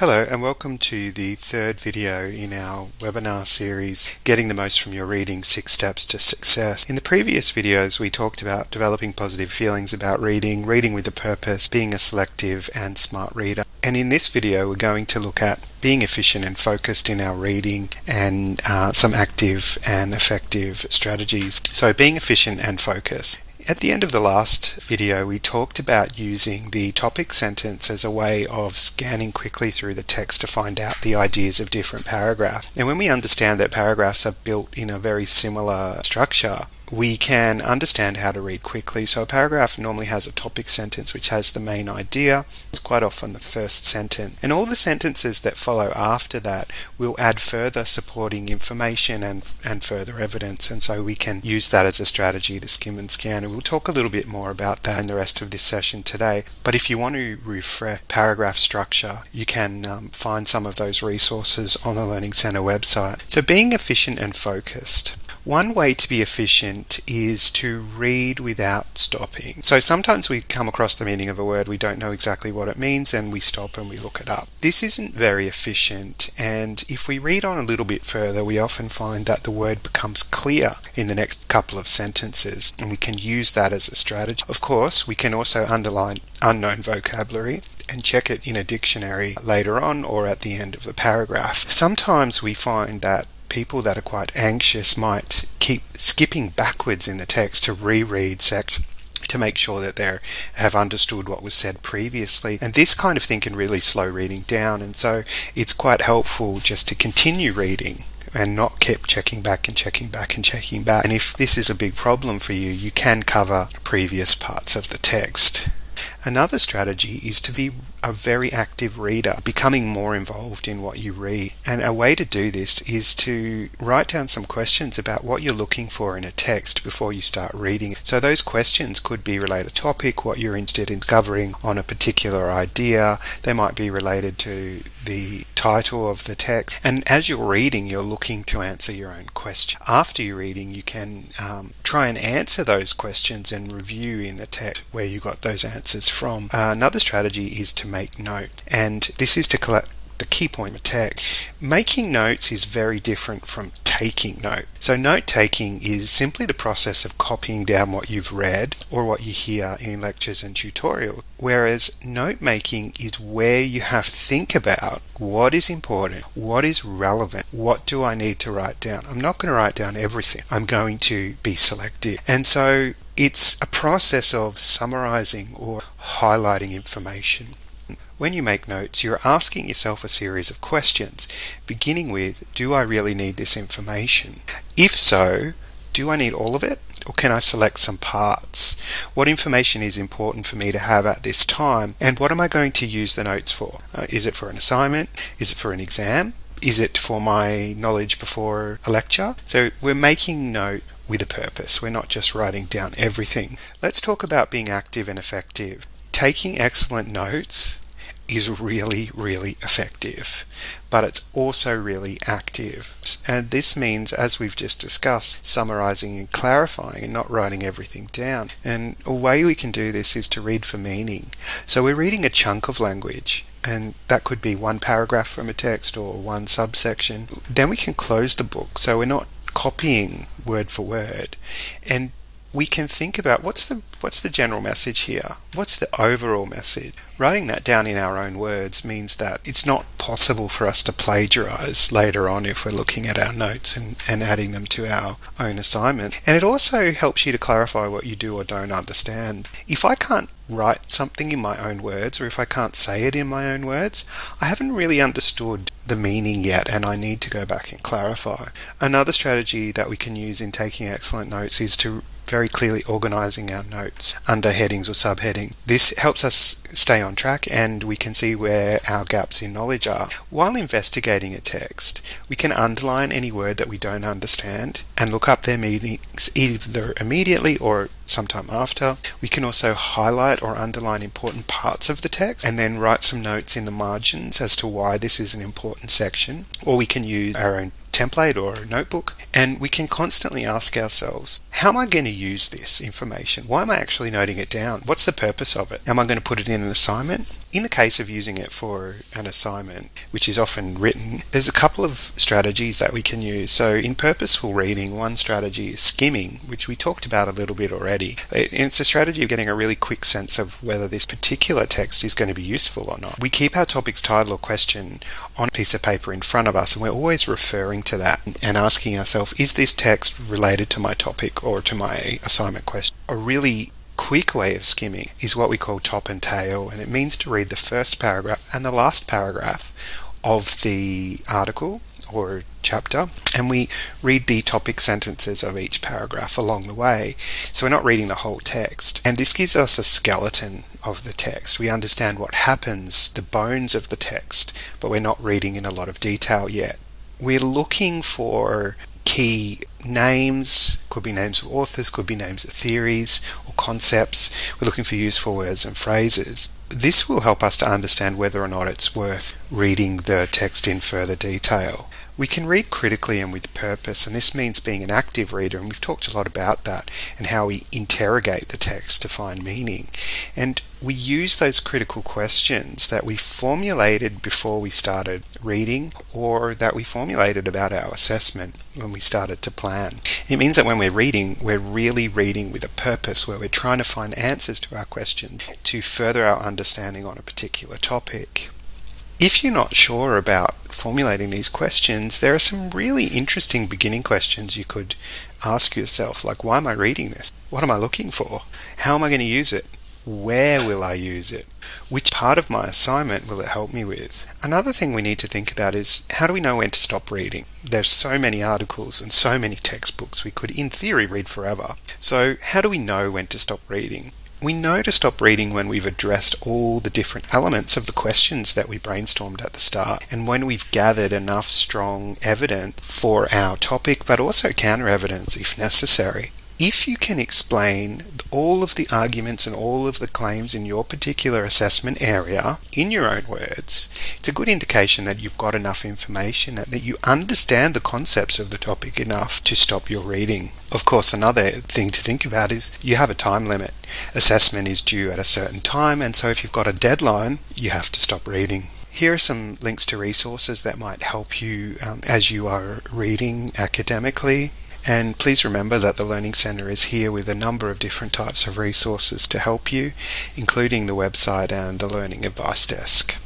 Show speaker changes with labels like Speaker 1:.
Speaker 1: Hello and welcome to the third video in our webinar series, Getting the Most from Your Reading, Six Steps to Success. In the previous videos we talked about developing positive feelings about reading, reading with a purpose, being a selective and smart reader. And in this video we're going to look at being efficient and focused in our reading and uh, some active and effective strategies. So being efficient and focused. At the end of the last video, we talked about using the topic sentence as a way of scanning quickly through the text to find out the ideas of different paragraphs. And when we understand that paragraphs are built in a very similar structure, we can understand how to read quickly. So a paragraph normally has a topic sentence which has the main idea. It's quite often the first sentence. And all the sentences that follow after that will add further supporting information and, and further evidence. And so we can use that as a strategy to skim and scan. And we'll talk a little bit more about that in the rest of this session today. But if you want to refresh paragraph structure, you can um, find some of those resources on the Learning Center website. So being efficient and focused. One way to be efficient is to read without stopping. So sometimes we come across the meaning of a word, we don't know exactly what it means, and we stop and we look it up. This isn't very efficient, and if we read on a little bit further, we often find that the word becomes clear in the next couple of sentences, and we can use that as a strategy. Of course, we can also underline unknown vocabulary and check it in a dictionary later on or at the end of a paragraph. Sometimes we find that people that are quite anxious might keep skipping backwards in the text to reread sex to make sure that they have understood what was said previously. And this kind of thing can really slow reading down. And so it's quite helpful just to continue reading and not keep checking back and checking back and checking back. And if this is a big problem for you, you can cover previous parts of the text. Another strategy is to be a very active reader, becoming more involved in what you read. And a way to do this is to write down some questions about what you're looking for in a text before you start reading. So those questions could be related to topic, what you're interested in discovering on a particular idea. They might be related to the title of the text. And as you're reading, you're looking to answer your own question. After you're reading, you can um, try and answer those questions and review in the text where you got those answers from. Uh, another strategy is to make note, and this is to collect the key point of text. Making notes is very different from taking note. So note taking is simply the process of copying down what you've read or what you hear in lectures and tutorials. Whereas note making is where you have to think about what is important, what is relevant, what do I need to write down. I'm not going to write down everything. I'm going to be selective. And so it's a process of summarizing or highlighting information. When you make notes, you're asking yourself a series of questions, beginning with Do I really need this information? If so, do I need all of it? Or can I select some parts? What information is important for me to have at this time? And what am I going to use the notes for? Uh, is it for an assignment? Is it for an exam? Is it for my knowledge before a lecture? So we're making note with a purpose. We're not just writing down everything. Let's talk about being active and effective. Taking excellent notes is really, really effective, but it's also really active. And this means, as we've just discussed, summarizing and clarifying and not writing everything down. And a way we can do this is to read for meaning. So we're reading a chunk of language. And that could be one paragraph from a text or one subsection. Then we can close the book. So we're not copying word for word. And we can think about what's the what's the general message here? What's the overall message? Writing that down in our own words means that it's not possible for us to plagiarize later on if we're looking at our notes and, and adding them to our own assignment. And it also helps you to clarify what you do or don't understand. If I can't write something in my own words or if I can't say it in my own words, I haven't really understood the meaning yet and I need to go back and clarify. Another strategy that we can use in taking excellent notes is to very clearly organizing our notes under headings or subheading. This helps us stay on track and we can see where our gaps in knowledge are. While investigating a text, we can underline any word that we don't understand and look up their meanings either immediately or sometime after. We can also highlight or underline important parts of the text and then write some notes in the margins as to why this is an important section. Or we can use our own template or notebook, and we can constantly ask ourselves, how am I going to use this information? Why am I actually noting it down? What's the purpose of it? Am I going to put it in an assignment? In the case of using it for an assignment, which is often written, there's a couple of strategies that we can use. So, in purposeful reading, one strategy is skimming, which we talked about a little bit already. It's a strategy of getting a really quick sense of whether this particular text is going to be useful or not. We keep our topic's title or question on a piece of paper in front of us, and we're always referring to that and asking ourselves, is this text related to my topic or to my assignment question? A really quick way of skimming is what we call top and tail, and it means to read the first paragraph and the last paragraph of the article or chapter, and we read the topic sentences of each paragraph along the way. So we're not reading the whole text. And this gives us a skeleton of the text. We understand what happens, the bones of the text, but we're not reading in a lot of detail yet we're looking for key names, could be names of authors, could be names of theories or concepts. We're looking for useful words and phrases. This will help us to understand whether or not it's worth reading the text in further detail. We can read critically and with purpose, and this means being an active reader, and we've talked a lot about that and how we interrogate the text to find meaning. And we use those critical questions that we formulated before we started reading or that we formulated about our assessment when we started to plan. It means that when we're reading, we're really reading with a purpose where we're trying to find answers to our questions to further our understanding on a particular topic. If you're not sure about formulating these questions, there are some really interesting beginning questions you could ask yourself, like why am I reading this? What am I looking for? How am I going to use it? Where will I use it? Which part of my assignment will it help me with? Another thing we need to think about is how do we know when to stop reading? There's so many articles and so many textbooks we could, in theory, read forever. So, how do we know when to stop reading? We know to stop reading when we've addressed all the different elements of the questions that we brainstormed at the start, and when we've gathered enough strong evidence for our topic, but also counter evidence if necessary if you can explain all of the arguments and all of the claims in your particular assessment area in your own words, it's a good indication that you've got enough information and that you understand the concepts of the topic enough to stop your reading. Of course, another thing to think about is you have a time limit. Assessment is due at a certain time, and so if you've got a deadline, you have to stop reading. Here are some links to resources that might help you um, as you are reading academically. And please remember that the Learning Centre is here with a number of different types of resources to help you, including the website and the Learning Advice Desk.